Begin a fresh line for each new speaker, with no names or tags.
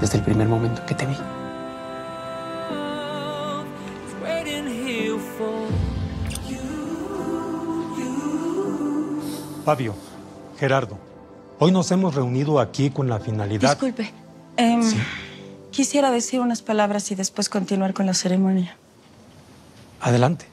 Desde el primer momento que te vi.
Fabio, Gerardo, hoy nos hemos reunido aquí con la finalidad...
Disculpe. em, Quisiera decir unas palabras y después continuar con la ceremonia.
Adelante.